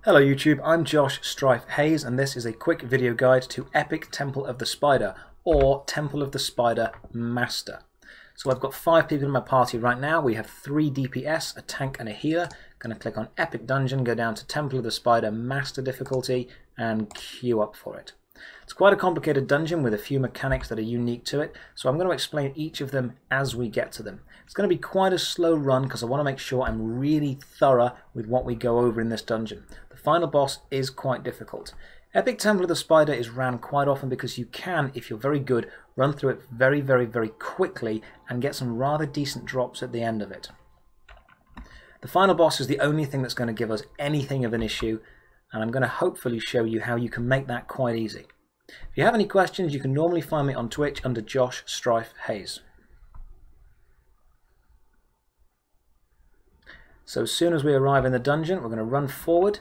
Hello YouTube, I'm Josh Strife Hayes and this is a quick video guide to Epic Temple of the Spider or Temple of the Spider Master. So I've got five people in my party right now. We have three DPS, a tank and a healer. Going to click on Epic Dungeon, go down to Temple of the Spider Master difficulty and queue up for it. It's quite a complicated dungeon with a few mechanics that are unique to it, so I'm going to explain each of them as we get to them. It's going to be quite a slow run because I want to make sure I'm really thorough with what we go over in this dungeon. The final boss is quite difficult. Epic Temple of the Spider is ran quite often because you can, if you're very good, run through it very, very, very quickly and get some rather decent drops at the end of it. The final boss is the only thing that's going to give us anything of an issue, and I'm going to hopefully show you how you can make that quite easy. If you have any questions, you can normally find me on Twitch under Josh Strife Hayes. So as soon as we arrive in the dungeon, we're going to run forward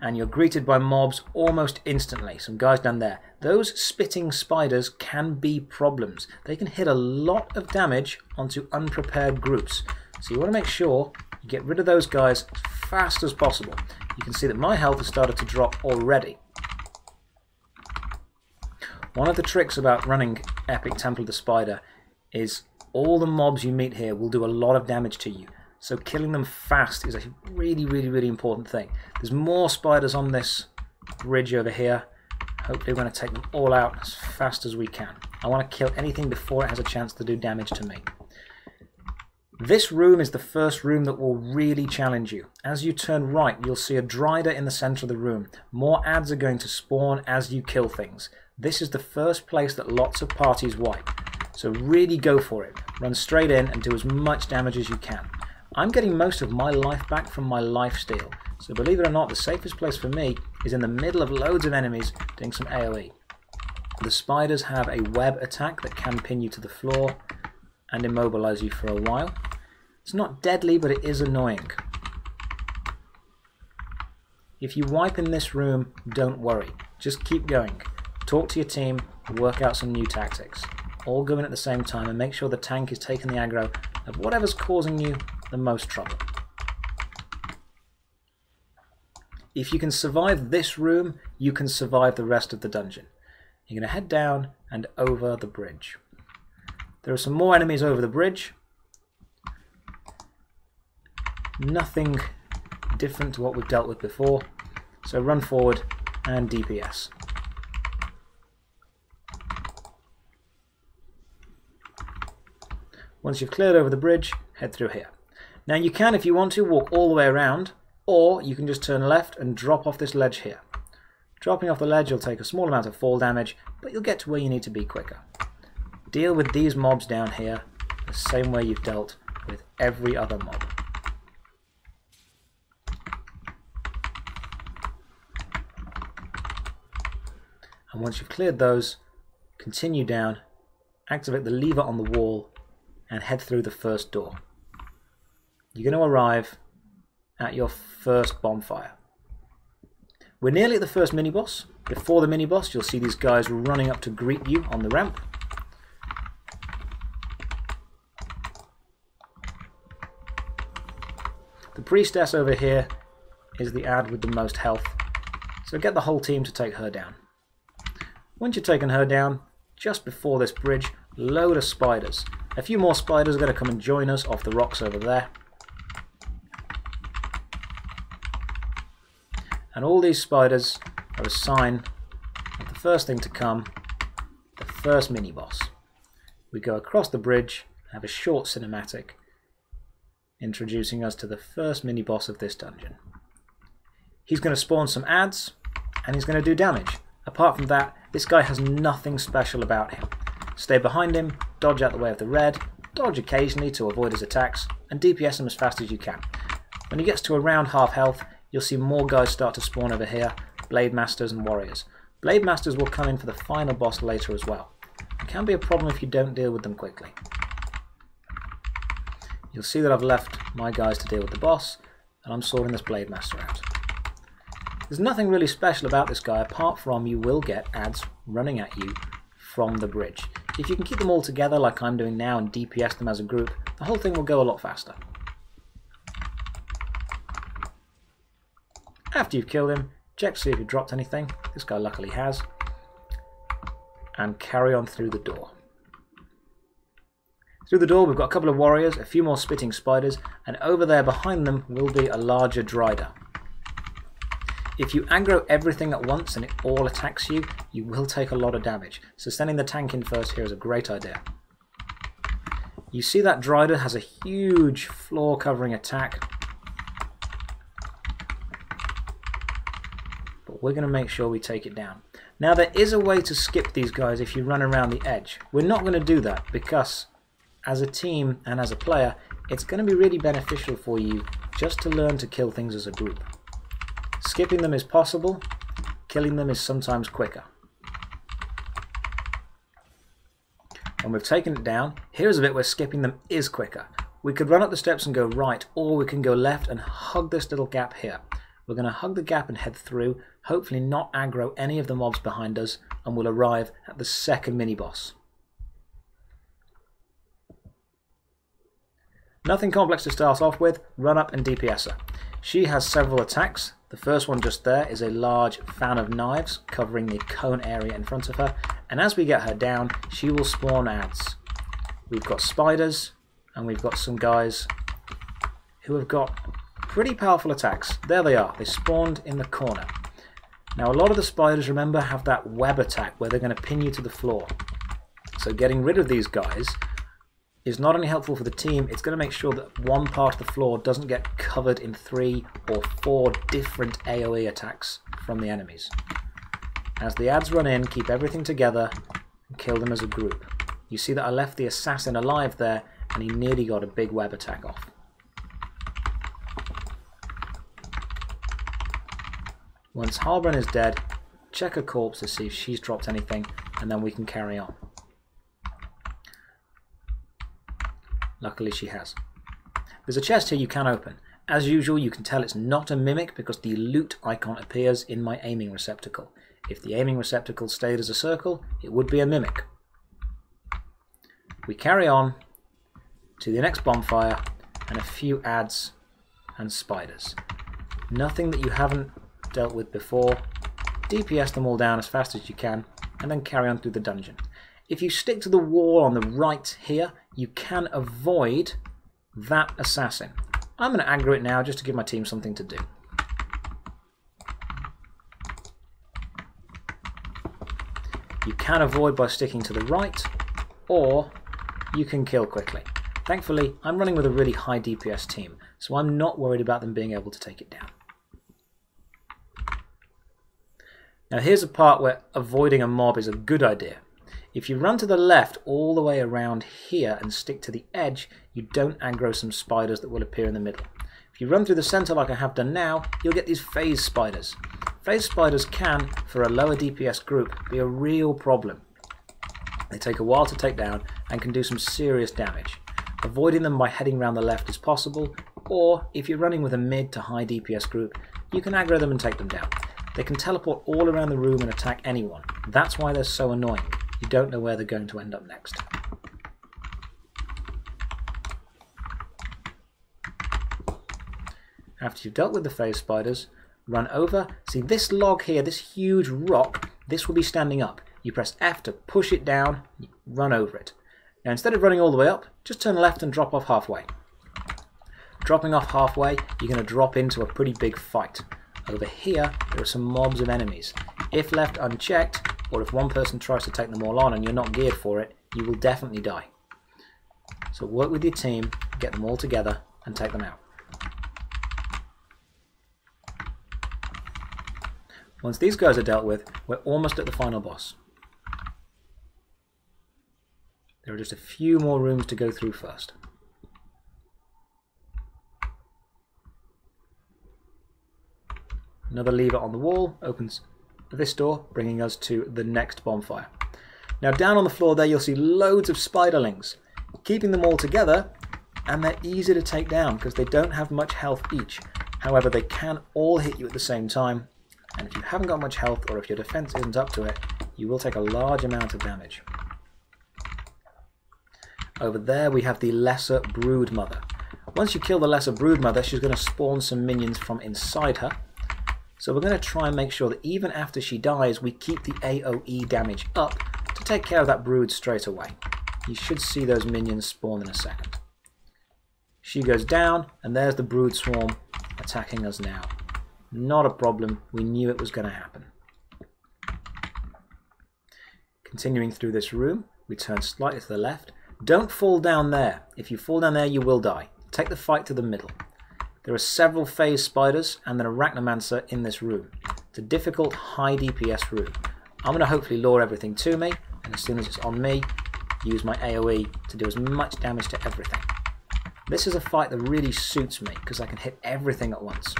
and you're greeted by mobs almost instantly. Some guys down there. Those spitting spiders can be problems. They can hit a lot of damage onto unprepared groups. So you want to make sure you get rid of those guys fast as possible. You can see that my health has started to drop already. One of the tricks about running Epic Temple of the Spider is all the mobs you meet here will do a lot of damage to you. So killing them fast is a really, really, really important thing. There's more spiders on this bridge over here. Hopefully we're going to take them all out as fast as we can. I want to kill anything before it has a chance to do damage to me. This room is the first room that will really challenge you. As you turn right, you'll see a Drider in the center of the room. More ads are going to spawn as you kill things. This is the first place that lots of parties wipe. So really go for it. Run straight in and do as much damage as you can. I'm getting most of my life back from my life steal. So believe it or not, the safest place for me is in the middle of loads of enemies doing some AoE. The spiders have a web attack that can pin you to the floor and immobilize you for a while. It's not deadly, but it is annoying. If you wipe in this room, don't worry. Just keep going. Talk to your team, work out some new tactics. All go in at the same time and make sure the tank is taking the aggro of whatever's causing you the most trouble. If you can survive this room, you can survive the rest of the dungeon. You're going to head down and over the bridge. There are some more enemies over the bridge. Nothing different to what we've dealt with before. So run forward and DPS. Once you've cleared over the bridge, head through here. Now you can, if you want to, walk all the way around, or you can just turn left and drop off this ledge here. Dropping off the ledge will take a small amount of fall damage, but you'll get to where you need to be quicker. Deal with these mobs down here the same way you've dealt with every other mob. And once you've cleared those, continue down, activate the lever on the wall, and head through the first door you're going to arrive at your first bonfire. We're nearly at the first mini-boss. Before the mini-boss, you'll see these guys running up to greet you on the ramp. The priestess over here is the ad with the most health, so get the whole team to take her down. Once you've taken her down, just before this bridge, load of spiders. A few more spiders are going to come and join us off the rocks over there. And all these spiders are a sign of the first thing to come, the first mini-boss. We go across the bridge, have a short cinematic, introducing us to the first mini-boss of this dungeon. He's going to spawn some ads, and he's going to do damage. Apart from that, this guy has nothing special about him. Stay behind him, dodge out the way of the red, dodge occasionally to avoid his attacks, and DPS him as fast as you can. When he gets to around half health, you'll see more guys start to spawn over here, Blade Masters and Warriors. Blade Masters will come in for the final boss later as well. It can be a problem if you don't deal with them quickly. You'll see that I've left my guys to deal with the boss, and I'm sorting this Blade Master out. There's nothing really special about this guy apart from you will get ads running at you from the bridge. If you can keep them all together like I'm doing now and DPS them as a group, the whole thing will go a lot faster. After you've killed him, check to see if he dropped anything. This guy luckily has. And carry on through the door. Through the door we've got a couple of warriors, a few more spitting spiders, and over there behind them will be a larger Drider. If you aggro everything at once and it all attacks you, you will take a lot of damage. So sending the tank in first here is a great idea. You see that Drider has a huge floor covering attack. But we're going to make sure we take it down. Now there is a way to skip these guys if you run around the edge. We're not going to do that because as a team and as a player, it's going to be really beneficial for you just to learn to kill things as a group. Skipping them is possible, killing them is sometimes quicker. When we've taken it down, here's a bit where skipping them is quicker. We could run up the steps and go right, or we can go left and hug this little gap here. We're going to hug the gap and head through, hopefully not aggro any of the mobs behind us, and we'll arrive at the second mini-boss. Nothing complex to start off with, run up and DPS her. She has several attacks. The first one just there is a large fan of knives covering the cone area in front of her. And as we get her down, she will spawn ads. We've got spiders and we've got some guys who have got pretty powerful attacks. There they are. They spawned in the corner. Now a lot of the spiders, remember, have that web attack where they're going to pin you to the floor. So getting rid of these guys is not only helpful for the team, it's going to make sure that one part of the floor doesn't get covered in three or four different AoE attacks from the enemies. As the ads run in, keep everything together and kill them as a group. You see that I left the assassin alive there and he nearly got a big web attack off. Once Harbron is dead, check her corpse to see if she's dropped anything and then we can carry on. Luckily she has. There's a chest here you can open. As usual, you can tell it's not a mimic because the loot icon appears in my aiming receptacle. If the aiming receptacle stayed as a circle, it would be a mimic. We carry on to the next bonfire and a few ads and spiders. Nothing that you haven't dealt with before. DPS them all down as fast as you can and then carry on through the dungeon. If you stick to the wall on the right here, you can avoid that assassin. I'm going to aggro it now just to give my team something to do. You can avoid by sticking to the right, or you can kill quickly. Thankfully, I'm running with a really high DPS team, so I'm not worried about them being able to take it down. Now here's a part where avoiding a mob is a good idea. If you run to the left all the way around here and stick to the edge, you don't aggro some spiders that will appear in the middle. If you run through the center like I have done now, you'll get these phase spiders. Phase spiders can, for a lower DPS group, be a real problem. They take a while to take down and can do some serious damage. Avoiding them by heading around the left is possible, or if you're running with a mid to high DPS group, you can aggro them and take them down. They can teleport all around the room and attack anyone. That's why they're so annoying. You don't know where they're going to end up next. After you've dealt with the phase spiders, run over. See this log here, this huge rock, this will be standing up. You press F to push it down, run over it. Now instead of running all the way up, just turn left and drop off halfway. Dropping off halfway, you're going to drop into a pretty big fight. Over here, there are some mobs of enemies. If left unchecked, or if one person tries to take them all on and you're not geared for it, you will definitely die. So work with your team, get them all together and take them out. Once these guys are dealt with, we're almost at the final boss. There are just a few more rooms to go through first. Another lever on the wall opens this door, bringing us to the next bonfire. Now down on the floor there you'll see loads of spiderlings. Keeping them all together, and they're easy to take down because they don't have much health each. However, they can all hit you at the same time, and if you haven't got much health or if your defense isn't up to it, you will take a large amount of damage. Over there we have the Lesser Brood Mother. Once you kill the Lesser Brood Mother, she's going to spawn some minions from inside her, So we're going to try and make sure that even after she dies, we keep the AoE damage up to take care of that brood straight away. You should see those minions spawn in a second. She goes down, and there's the brood swarm attacking us now. Not a problem, we knew it was going to happen. Continuing through this room, we turn slightly to the left. Don't fall down there. If you fall down there, you will die. Take the fight to the middle. There are several phase spiders and an arachnomancer in this room. It's a difficult high DPS room. I'm going to hopefully lure everything to me, and as soon as it's on me, use my AoE to do as much damage to everything. This is a fight that really suits me because I can hit everything at once.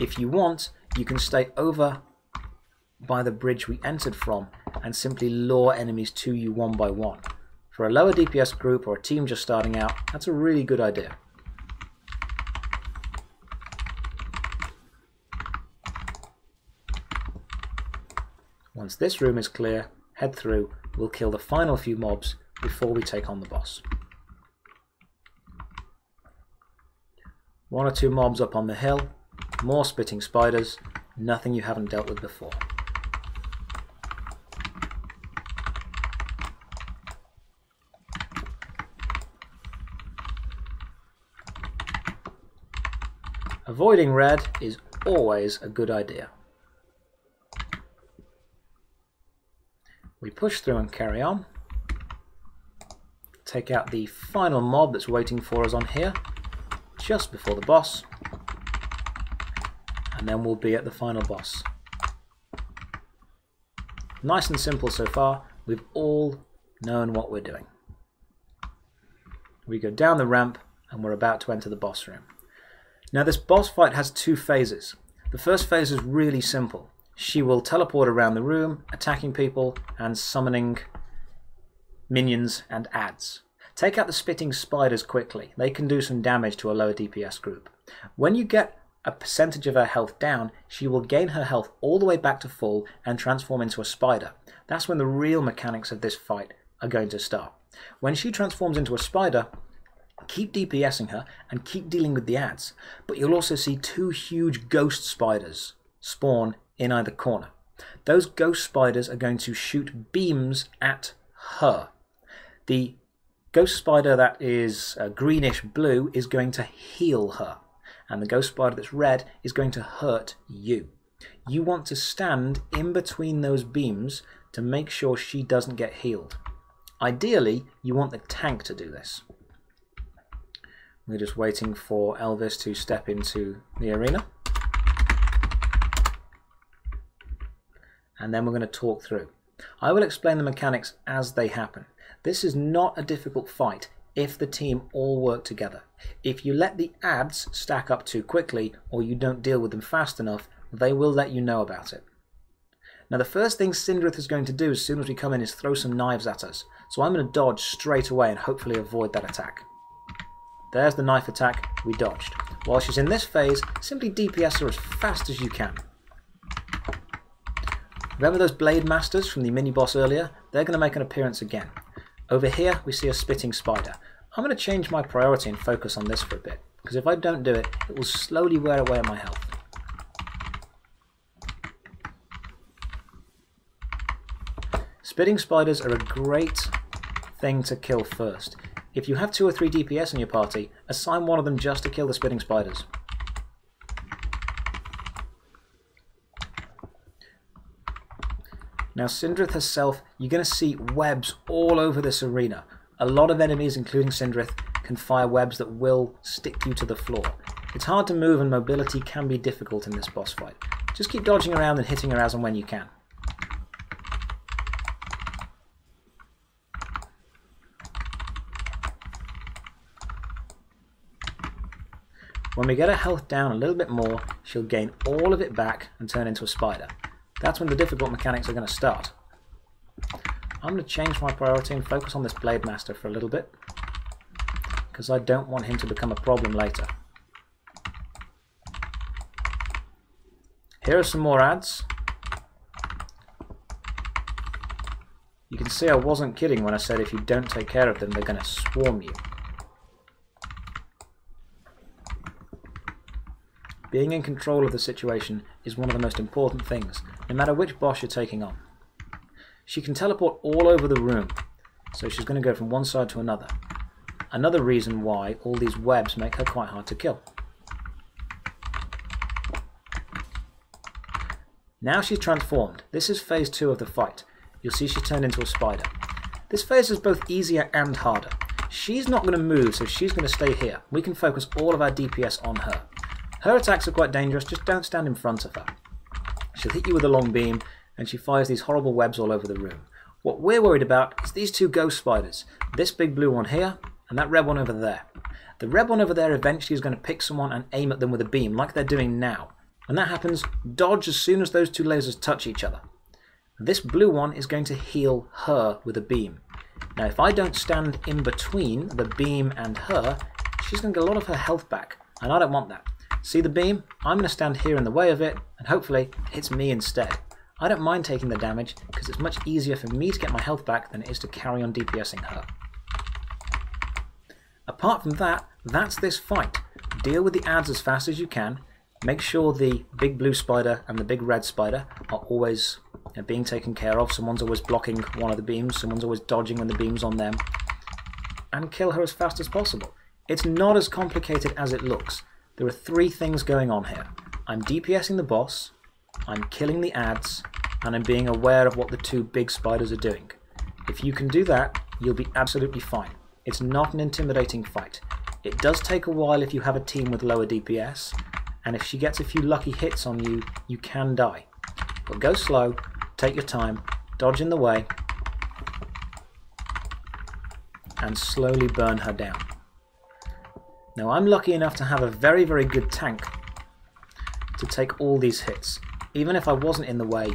If you want, you can stay over by the bridge we entered from and simply lure enemies to you one by one. For a lower DPS group or a team just starting out, that's a really good idea. Once this room is clear, head through, we'll kill the final few mobs before we take on the boss. One or two mobs up on the hill, more spitting spiders, nothing you haven't dealt with before. Avoiding red is always a good idea. We push through and carry on. Take out the final mob that's waiting for us on here, just before the boss. And then we'll be at the final boss. Nice and simple so far. We've all known what we're doing. We go down the ramp and we're about to enter the boss room. Now this boss fight has two phases. The first phase is really simple she will teleport around the room, attacking people and summoning minions and ads. Take out the spitting spiders quickly. They can do some damage to a lower DPS group. When you get a percentage of her health down, she will gain her health all the way back to full and transform into a spider. That's when the real mechanics of this fight are going to start. When she transforms into a spider, keep DPSing her and keep dealing with the ads, but you'll also see two huge ghost spiders spawn in either corner. Those ghost spiders are going to shoot beams at her. The ghost spider that is uh, greenish blue is going to heal her, and the ghost spider that's red is going to hurt you. You want to stand in between those beams to make sure she doesn't get healed. Ideally, you want the tank to do this. We're just waiting for Elvis to step into the arena. And then we're going to talk through. I will explain the mechanics as they happen. This is not a difficult fight if the team all work together. If you let the ads stack up too quickly or you don't deal with them fast enough, they will let you know about it. Now the first thing Syndrith is going to do as soon as we come in is throw some knives at us. So I'm going to dodge straight away and hopefully avoid that attack. There's the knife attack, we dodged. While she's in this phase, simply DPS her as fast as you can. Remember those Blade Masters from the mini-boss earlier? They're going to make an appearance again. Over here, we see a spitting spider. I'm going to change my priority and focus on this for a bit, because if I don't do it, it will slowly wear away my health. Spitting spiders are a great thing to kill first. If you have two or three DPS in your party, assign one of them just to kill the spitting spiders. Now Syndrith herself, you're going to see webs all over this arena. A lot of enemies, including Syndrith, can fire webs that will stick you to the floor. It's hard to move and mobility can be difficult in this boss fight. Just keep dodging around and hitting her as and when you can. When we get her health down a little bit more, she'll gain all of it back and turn into a spider. That's when the difficult mechanics are going to start. I'm going to change my priority and focus on this Blade Master for a little bit, because I don't want him to become a problem later. Here are some more ads. You can see I wasn't kidding when I said if you don't take care of them, they're going to swarm you. Being in control of the situation is one of the most important things, no matter which boss you're taking on. She can teleport all over the room, so she's going to go from one side to another. Another reason why all these webs make her quite hard to kill. Now she's transformed. This is phase 2 of the fight. You'll see she's turned into a spider. This phase is both easier and harder. She's not going to move, so she's going to stay here. We can focus all of our DPS on her. Her attacks are quite dangerous, just don't stand in front of her. She'll hit you with a long beam, and she fires these horrible webs all over the room. What we're worried about is these two ghost spiders. This big blue one here, and that red one over there. The red one over there eventually is going to pick someone and aim at them with a beam, like they're doing now. When that happens, dodge as soon as those two lasers touch each other. This blue one is going to heal her with a beam. Now if I don't stand in between the beam and her, she's going to get a lot of her health back, and I don't want that. See the beam? I'm going to stand here in the way of it, and hopefully it hits me instead. I don't mind taking the damage, because it's much easier for me to get my health back than it is to carry on DPSing her. Apart from that, that's this fight. Deal with the ads as fast as you can, Make sure the big blue spider and the big red spider are always you know, being taken care of. Someone's always blocking one of the beams, someone's always dodging when the beam's on them. And kill her as fast as possible. It's not as complicated as it looks. There are three things going on here. I'm DPSing the boss, I'm killing the ads, and I'm being aware of what the two big spiders are doing. If you can do that, you'll be absolutely fine. It's not an intimidating fight. It does take a while if you have a team with lower DPS, and if she gets a few lucky hits on you, you can die. But go slow, take your time, dodge in the way, and slowly burn her down. Now I'm lucky enough to have a very very good tank to take all these hits. Even if I wasn't in the way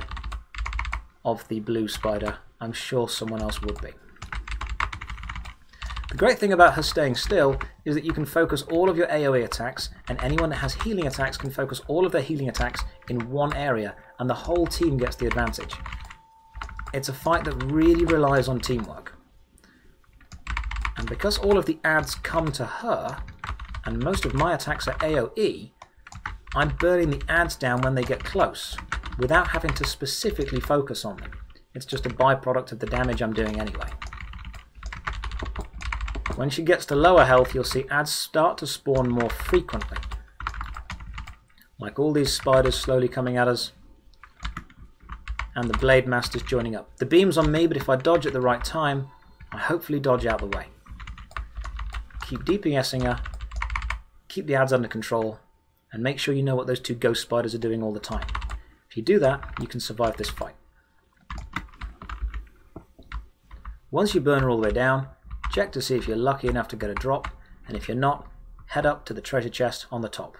of the blue spider, I'm sure someone else would be. The great thing about her staying still is that you can focus all of your AoE attacks, and anyone that has healing attacks can focus all of their healing attacks in one area, and the whole team gets the advantage. It's a fight that really relies on teamwork. And because all of the ads come to her, and most of my attacks are AoE, I'm burning the ads down when they get close, without having to specifically focus on them. It's just a byproduct of the damage I'm doing anyway. When she gets to lower health, you'll see ads start to spawn more frequently. Like all these spiders slowly coming at us. And the Blade Masters joining up. The beam's on me, but if I dodge at the right time, I hopefully dodge out the way. Keep DPSing her, keep the ads under control, and make sure you know what those two ghost spiders are doing all the time. If you do that, you can survive this fight. Once you burn her all the way down, Check to see if you're lucky enough to get a drop, and if you're not, head up to the treasure chest on the top.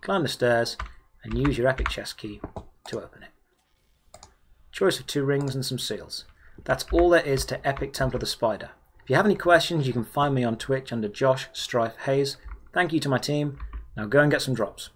Climb the stairs and use your epic chest key to open it. Choice of two rings and some seals. That's all there is to Epic Temple of the Spider. If you have any questions, you can find me on Twitch under Josh Strife Hayes. Thank you to my team. Now go and get some drops.